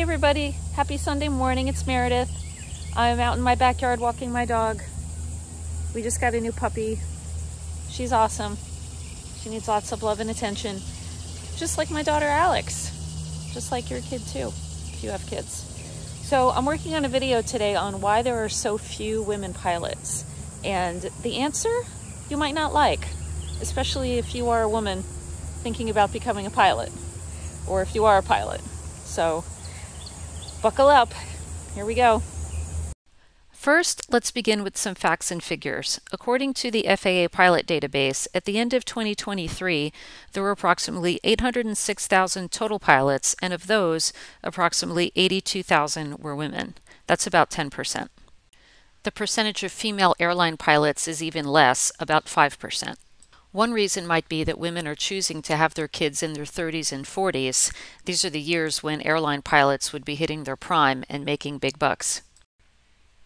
Hey everybody, happy Sunday morning. It's Meredith. I'm out in my backyard walking my dog. We just got a new puppy. She's awesome. She needs lots of love and attention. Just like my daughter Alex. Just like your kid too, if you have kids. So I'm working on a video today on why there are so few women pilots. And the answer you might not like, especially if you are a woman thinking about becoming a pilot or if you are a pilot. So buckle up. Here we go. First, let's begin with some facts and figures. According to the FAA pilot database, at the end of 2023, there were approximately 806,000 total pilots, and of those, approximately 82,000 were women. That's about 10%. The percentage of female airline pilots is even less, about 5%. One reason might be that women are choosing to have their kids in their 30s and 40s. These are the years when airline pilots would be hitting their prime and making big bucks.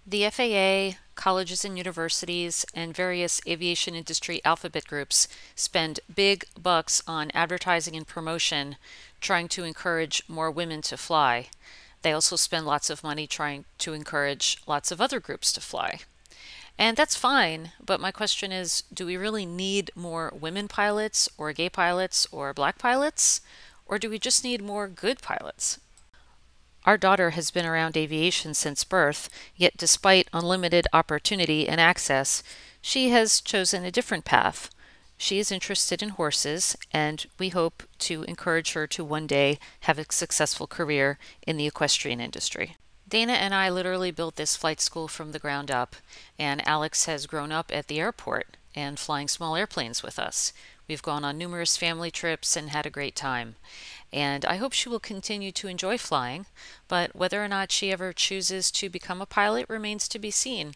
The FAA, colleges and universities, and various aviation industry alphabet groups spend big bucks on advertising and promotion trying to encourage more women to fly. They also spend lots of money trying to encourage lots of other groups to fly. And that's fine, but my question is do we really need more women pilots, or gay pilots, or black pilots? Or do we just need more good pilots? Our daughter has been around aviation since birth, yet despite unlimited opportunity and access, she has chosen a different path. She is interested in horses, and we hope to encourage her to one day have a successful career in the equestrian industry. Dana and I literally built this flight school from the ground up, and Alex has grown up at the airport and flying small airplanes with us. We've gone on numerous family trips and had a great time. And I hope she will continue to enjoy flying, but whether or not she ever chooses to become a pilot remains to be seen.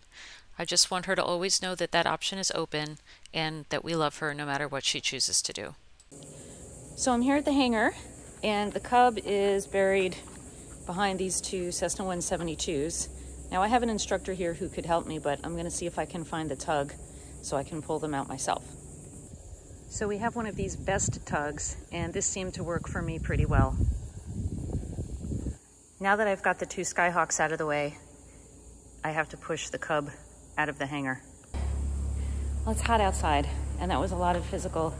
I just want her to always know that that option is open and that we love her no matter what she chooses to do. So I'm here at the hangar, and the Cub is buried behind these two Cessna 172s. Now I have an instructor here who could help me, but I'm gonna see if I can find the tug so I can pull them out myself. So we have one of these best tugs, and this seemed to work for me pretty well. Now that I've got the two Skyhawks out of the way, I have to push the Cub out of the hangar. Well, it's hot outside, and that was a lot of physical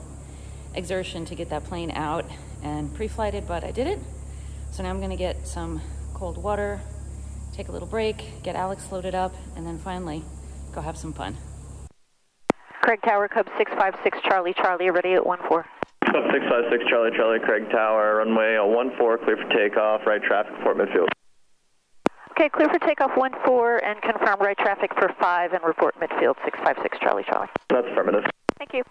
exertion to get that plane out and pre-flighted, but I did it. So now I'm gonna get some cold water, take a little break, get Alex loaded up, and then finally go have some fun. Craig Tower, Cub 656 Charlie, Charlie, ready at 14. Cub 656 Charlie, Charlie, Craig Tower, runway 14, clear for takeoff, right traffic, Fort Midfield. Okay, clear for takeoff 14 and confirm right traffic for 5 and report midfield 656 Charlie, Charlie. That's affirmative. Thank you.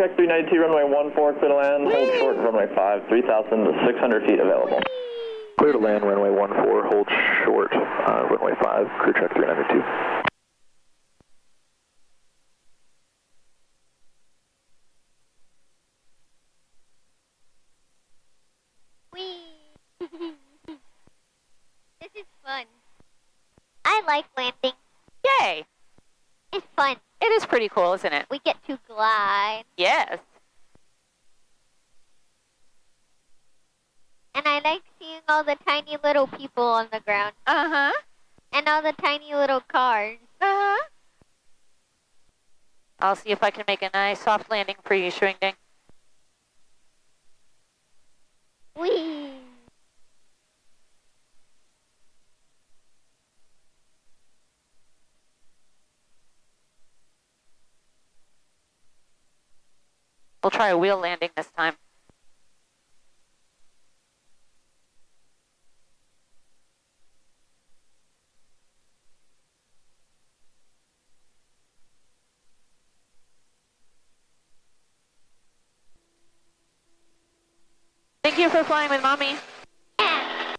Check 392, runway 14, clear to land, hold short, runway 5, 3,600 feet available. Clear to land, runway 14, hold short, uh, runway 5, crew check 392. Whee! this is fun. I like landing pretty cool, isn't it? We get to glide. Yes. And I like seeing all the tiny little people on the ground. Uh-huh. And all the tiny little cars. Uh-huh. I'll see if I can make a nice soft landing for you, Shrinking. Wee. We'll try a wheel landing this time. Thank you for flying with mommy. Yeah.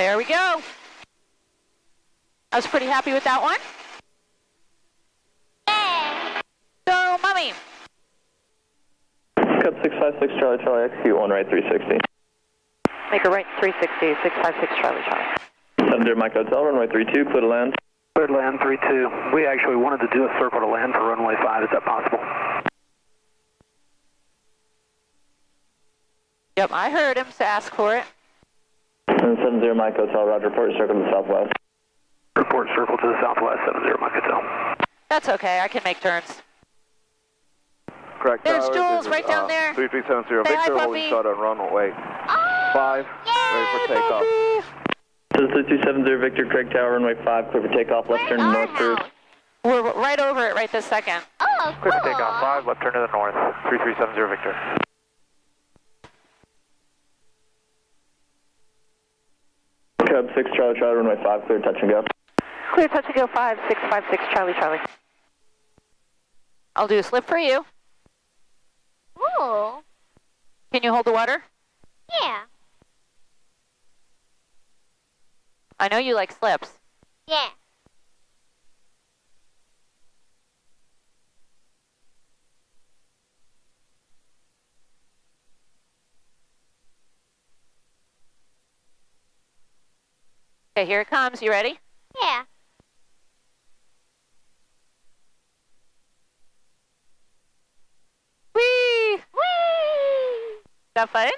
There we go. I was pretty happy with that one. Yeah. So, mommy, Cub 656 Charlie Charlie, execute one right 360. make a right 360, 656 Charlie Charlie. 70 Mike Hotel, runway 32, clear to land. Clear to land 32. We actually wanted to do a circle to land for runway 5. Is that possible? Yep, I heard him so ask for it. And 70 Mike Hotel, Roger, report circle to the southwest. Report circle to the southwest, 70 Mike Hotel. That's okay, I can make turns. Correct. There's Tower, Jules is, right down uh, there. 3370 Say hi, Victor, puppy. holding shot on runway Oh, 5, ready for takeoff. This is 3270 Victor, Craig Tower, runway 5, clear for takeoff, left where's turn our north through. We're right over it right this second. Oh, Clear cool. for takeoff 5, left turn to the north, 3370 Victor. Cub 6 Charlie Charlie, runway 5, clear touch and go. Clear touch and go 5656 Charlie Charlie. I'll do a slip for you. Ooh. Can you hold the water? Yeah. I know you like slips. Yeah. Okay, here it comes. You ready? Yeah. Whee! Whee! That fun?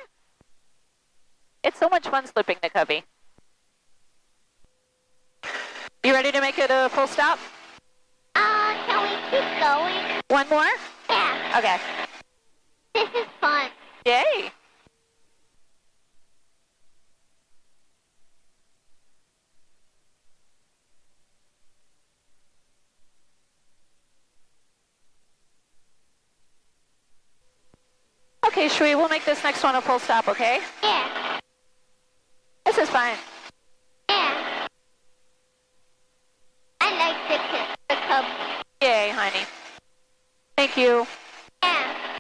It's so much fun slipping the cubby. You ready to make it a full stop? Uh, can we keep going? One more? Yeah. Okay. This is fun. Yay! Okay, Shui, we'll make this next one a full stop, okay? Yeah. This is fine. Yeah. I like the, c- the cub. Yay, honey. Thank you. Yeah.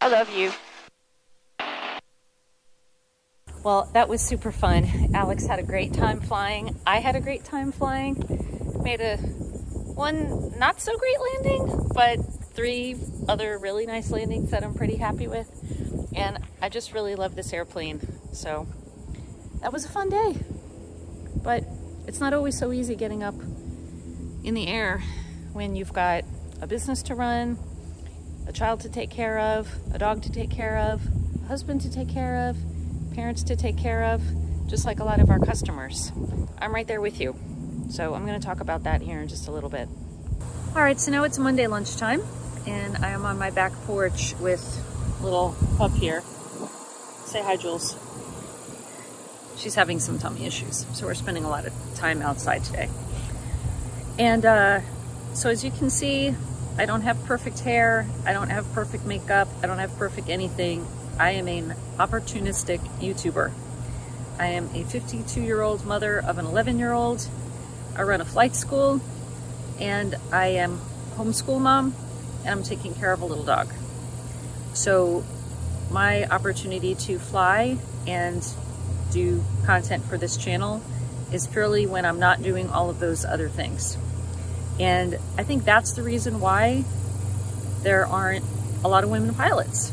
I love you. Well, that was super fun. Alex had a great time flying. I had a great time flying. Made a one not so great landing, but three other really nice landings that I'm pretty happy with. And I just really love this airplane. So that was a fun day. But it's not always so easy getting up in the air when you've got a business to run, a child to take care of, a dog to take care of, a husband to take care of, parents to take care of, just like a lot of our customers. I'm right there with you. So I'm going to talk about that here in just a little bit. All right, so now it's Monday lunchtime, and I am on my back porch with little pup here. Say hi, Jules. She's having some tummy issues, so we're spending a lot of time outside today. And uh, so as you can see, I don't have perfect hair. I don't have perfect makeup. I don't have perfect anything. I am an opportunistic YouTuber. I am a 52 year old mother of an 11 year old. I run a flight school and I am homeschool mom and I'm taking care of a little dog. So my opportunity to fly and do content for this channel is purely when I'm not doing all of those other things. And I think that's the reason why there aren't a lot of women pilots,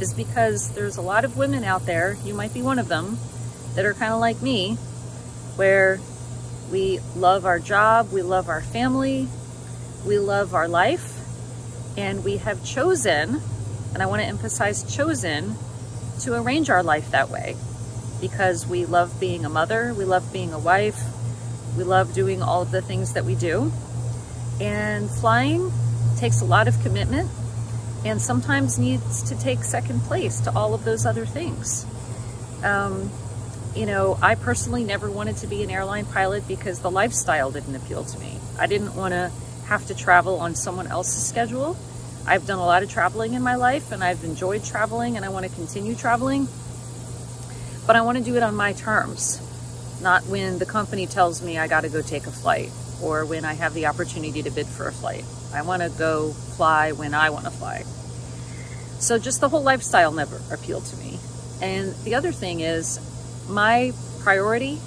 is because there's a lot of women out there, you might be one of them, that are kind of like me, where We love our job, we love our family, we love our life, and we have chosen, and I want to emphasize chosen, to arrange our life that way because we love being a mother, we love being a wife, we love doing all of the things that we do. And flying takes a lot of commitment and sometimes needs to take second place to all of those other things. Um, you know, I personally never wanted to be an airline pilot because the lifestyle didn't appeal to me. I didn't want to have to travel on someone else's schedule. I've done a lot of traveling in my life and I've enjoyed traveling and I want to continue traveling. But I want to do it on my terms, not when the company tells me I got to go take a flight or when I have the opportunity to bid for a flight. I want to go fly when I want to fly. So just the whole lifestyle never appealed to me. And the other thing is my priority,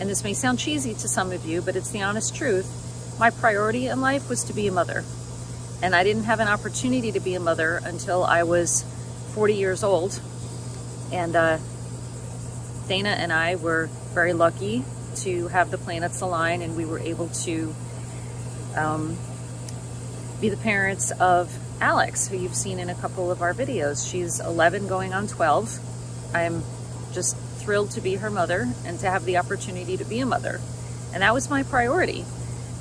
and this may sound cheesy to some of you, but it's the honest truth, my priority in life was to be a mother. And I didn't have an opportunity to be a mother until I was 40 years old. And uh, Dana and I were very lucky to have the planets align and we were able to um, be the parents of Alex, who you've seen in a couple of our videos. She's 11 going on 12. I'm just thrilled to be her mother and to have the opportunity to be a mother. And that was my priority.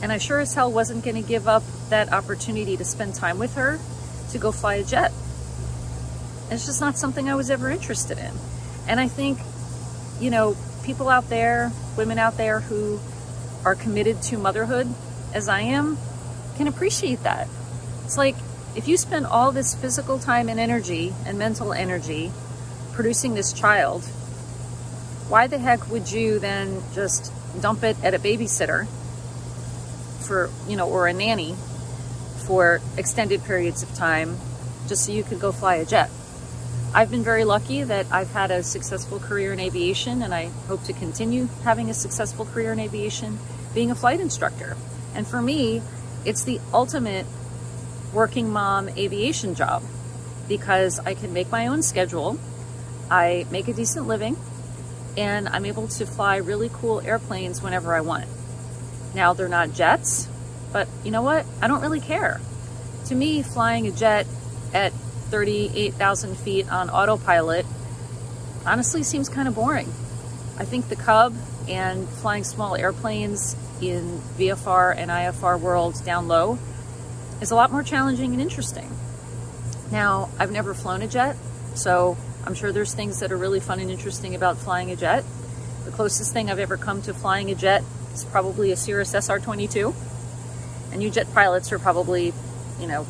And I sure as hell wasn't going to give up that opportunity to spend time with her to go fly a jet. It's just not something I was ever interested in. And I think, you know, people out there, women out there who are committed to motherhood, as I am, can appreciate that. It's like if you spend all this physical time and energy and mental energy producing this child, why the heck would you then just dump it at a babysitter for, you know, or a nanny for extended periods of time just so you could go fly a jet? I've been very lucky that I've had a successful career in aviation and I hope to continue having a successful career in aviation being a flight instructor. And for me, it's the ultimate working mom aviation job because I can make my own schedule, I make a decent living, and I'm able to fly really cool airplanes whenever I want. Now, they're not jets, but you know what? I don't really care. To me, flying a jet at 38,000 feet on autopilot honestly seems kind of boring. I think the Cub and flying small airplanes in VFR and IFR worlds down low is a lot more challenging and interesting. Now, I've never flown a jet, so I'm sure there's things that are really fun and interesting about flying a jet. The closest thing I've ever come to flying a jet is probably a Cirrus SR-22. And you jet pilots are probably, you know,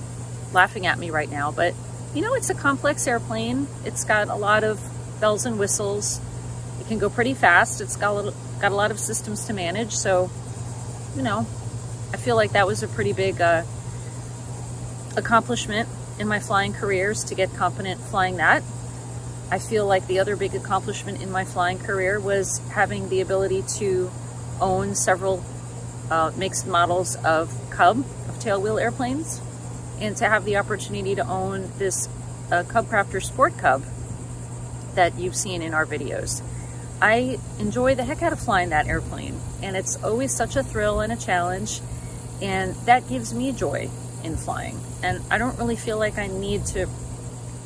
laughing at me right now, but you know, it's a complex airplane. It's got a lot of bells and whistles. It can go pretty fast. It's got a, little, got a lot of systems to manage. So, you know, I feel like that was a pretty big uh, accomplishment in my flying careers to get competent flying that. I feel like the other big accomplishment in my flying career was having the ability to own several uh, mixed models of Cub, of tailwheel airplanes, and to have the opportunity to own this uh, Cubcrafter Sport Cub that you've seen in our videos. I enjoy the heck out of flying that airplane, and it's always such a thrill and a challenge, and that gives me joy in flying. And I don't really feel like I need to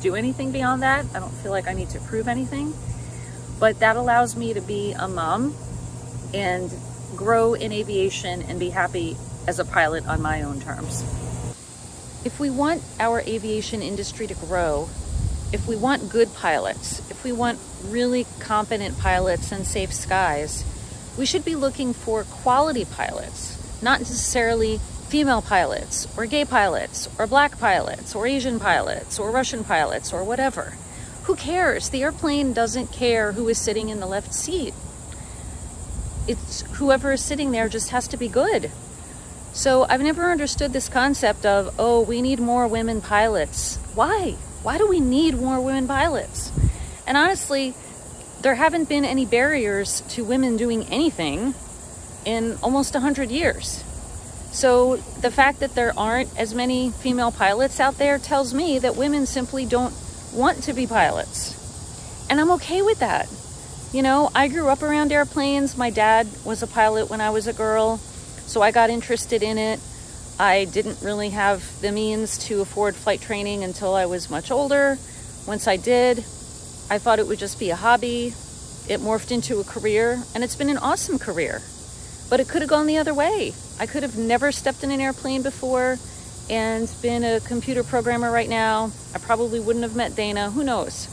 do anything beyond that. I don't feel like I need to prove anything. But that allows me to be a mom and grow in aviation and be happy as a pilot on my own terms. If we want our aviation industry to grow, if we want good pilots, if we want really competent pilots and safe skies, we should be looking for quality pilots, not necessarily female pilots or gay pilots or black pilots or Asian pilots or Russian pilots or whatever. Who cares? The airplane doesn't care who is sitting in the left seat. It's whoever is sitting there just has to be good. So I've never understood this concept of, oh, we need more women pilots. Why? Why do we need more women pilots? And honestly, there haven't been any barriers to women doing anything in almost 100 years. So the fact that there aren't as many female pilots out there tells me that women simply don't want to be pilots. And I'm okay with that. You know, I grew up around airplanes. My dad was a pilot when I was a girl, so I got interested in it. I didn't really have the means to afford flight training until I was much older. Once I did, I thought it would just be a hobby. It morphed into a career, and it's been an awesome career. But it could have gone the other way. I could have never stepped in an airplane before and been a computer programmer right now. I probably wouldn't have met Dana. Who knows?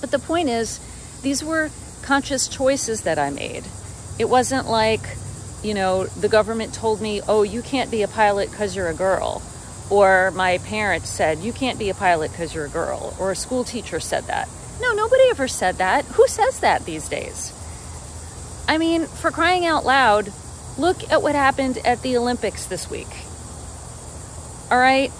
But the point is, these were conscious choices that I made. It wasn't like, you know, the government told me, oh, you can't be a pilot because you're a girl. Or my parents said, you can't be a pilot because you're a girl. Or a school teacher said that. No, nobody ever said that. Who says that these days? I mean, for crying out loud, look at what happened at the Olympics this week. All right?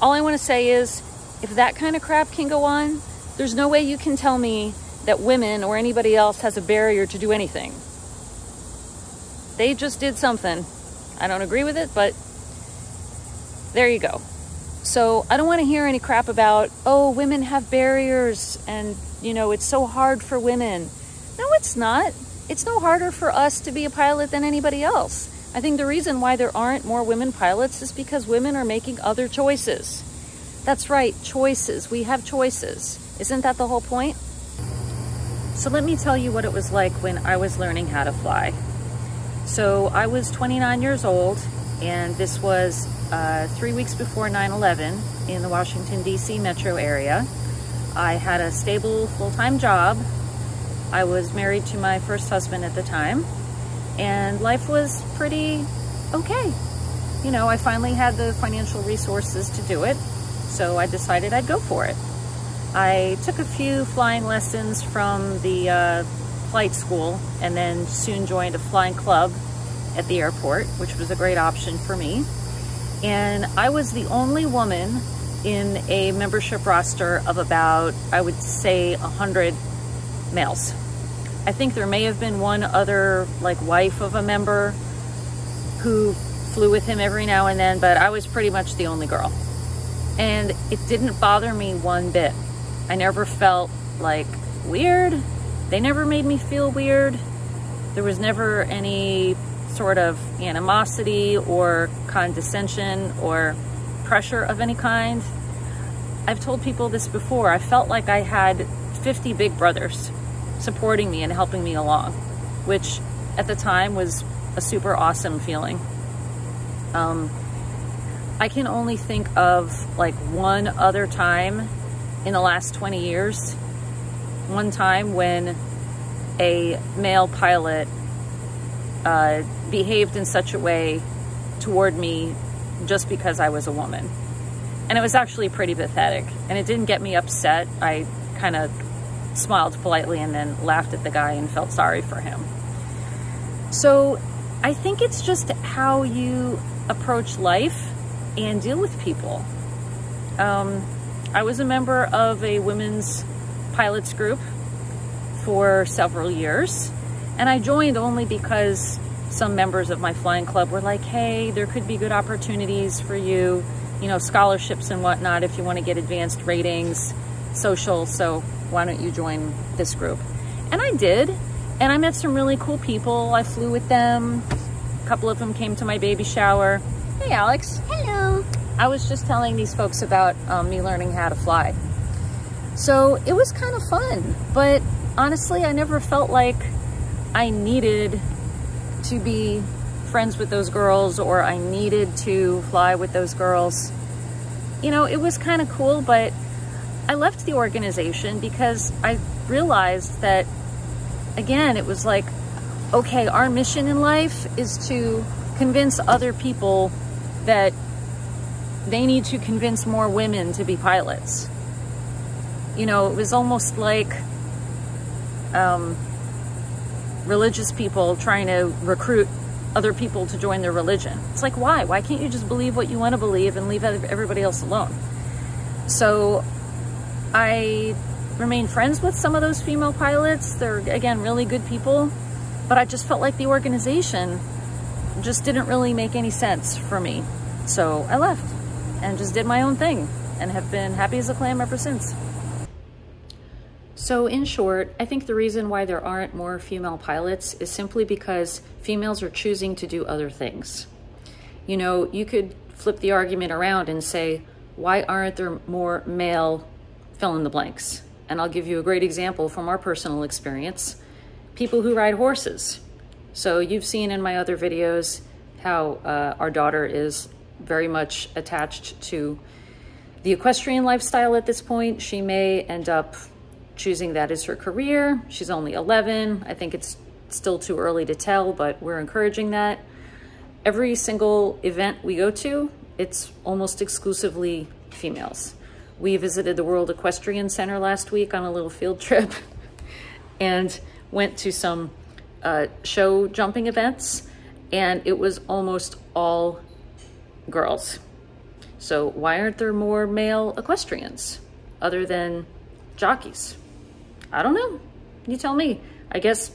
All I want to say is if that kind of crap can go on, there's no way you can tell me that women or anybody else has a barrier to do anything. They just did something. I don't agree with it, but there you go. So I don't want to hear any crap about, oh, women have barriers and, you know, it's so hard for women. No, it's not. It's no harder for us to be a pilot than anybody else. I think the reason why there aren't more women pilots is because women are making other choices. That's right, choices. We have choices. Isn't that the whole point? So let me tell you what it was like when I was learning how to fly. So I was 29 years old and this was uh, three weeks before 9-11 in the Washington, D.C. metro area. I had a stable full-time job. I was married to my first husband at the time and life was pretty okay. You know, I finally had the financial resources to do it, so I decided I'd go for it. I took a few flying lessons from the uh, flight school and then soon joined a flying club at the airport, which was a great option for me. And I was the only woman in a membership roster of about, I would say, 100 males. I think there may have been one other like wife of a member who flew with him every now and then, but I was pretty much the only girl. And it didn't bother me one bit. I never felt like weird. They never made me feel weird. There was never any sort of animosity or condescension or pressure of any kind. I've told people this before. I felt like I had 50 big brothers supporting me and helping me along, which at the time was a super awesome feeling. Um, I can only think of like one other time in the last 20 years. One time when a male pilot uh, behaved in such a way toward me just because I was a woman. And it was actually pretty pathetic. And it didn't get me upset. I kind of smiled politely and then laughed at the guy and felt sorry for him. So I think it's just how you approach life and deal with people. Um, I was a member of a women's pilots group for several years, and I joined only because some members of my flying club were like, hey, there could be good opportunities for you, you know, scholarships and whatnot if you want to get advanced ratings, social, so why don't you join this group? And I did, and I met some really cool people. I flew with them. A couple of them came to my baby shower. Hey, Alex. Hello. I was just telling these folks about um, me learning how to fly. So it was kind of fun, but honestly, I never felt like I needed to be friends with those girls or I needed to fly with those girls. You know, it was kind of cool, but I left the organization because I realized that, again, it was like, okay, our mission in life is to convince other people that they need to convince more women to be pilots. You know, it was almost like um, religious people trying to recruit other people to join their religion. It's like, why? Why can't you just believe what you want to believe and leave everybody else alone? So I remain friends with some of those female pilots. They're, again, really good people. But I just felt like the organization just didn't really make any sense for me. So I left and just did my own thing and have been happy as a clam ever since. So, in short, I think the reason why there aren't more female pilots is simply because females are choosing to do other things. You know, you could flip the argument around and say, why aren't there more male fill in the blanks? And I'll give you a great example from our personal experience people who ride horses. So, you've seen in my other videos how uh, our daughter is very much attached to the equestrian lifestyle at this point. She may end up choosing that as her career. She's only 11. I think it's still too early to tell, but we're encouraging that. Every single event we go to, it's almost exclusively females. We visited the World Equestrian Center last week on a little field trip and went to some uh, show jumping events, and it was almost all girls. So, why aren't there more male equestrians other than jockeys? I don't know. You tell me. I guess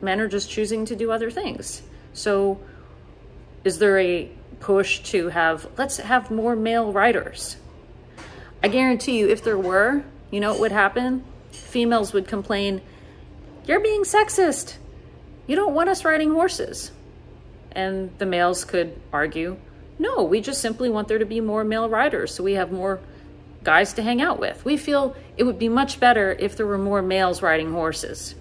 men are just choosing to do other things. So, is there a push to have, let's have more male riders? I guarantee you, if there were, you know what would happen? Females would complain, You're being sexist. You don't want us riding horses. And the males could argue, No, we just simply want there to be more male riders so we have more guys to hang out with. We feel it would be much better if there were more males riding horses.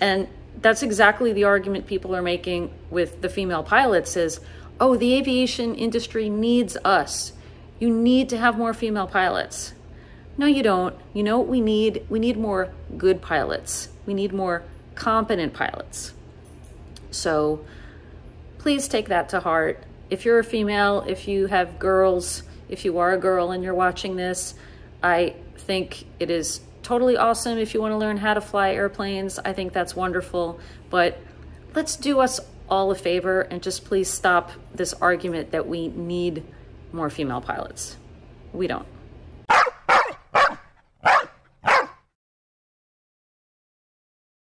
And that's exactly the argument people are making with the female pilots is, oh, the aviation industry needs us. You need to have more female pilots. No, you don't. You know what we need? We need more good pilots. We need more competent pilots. So please take that to heart. If you're a female, if you have girls, if you are a girl and you're watching this, I think it is totally awesome if you want to learn how to fly airplanes. I think that's wonderful. But let's do us all a favor and just please stop this argument that we need more female pilots. We don't.